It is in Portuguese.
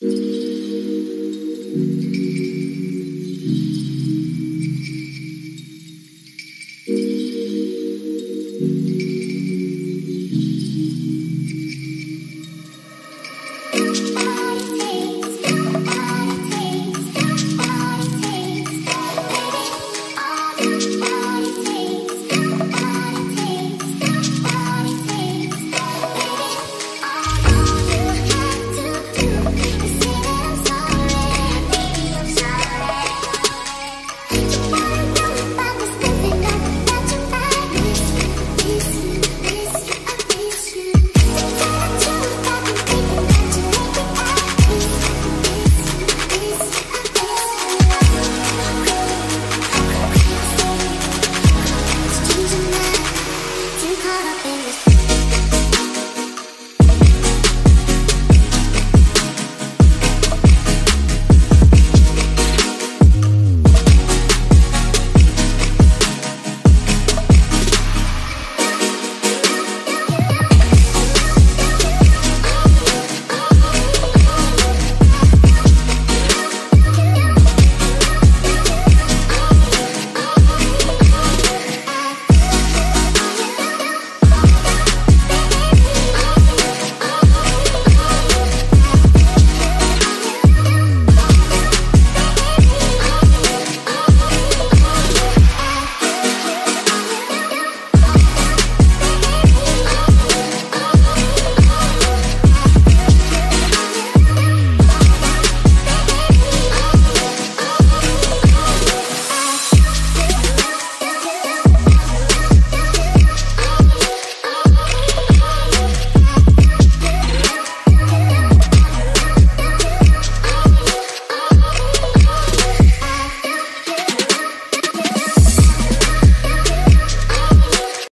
Música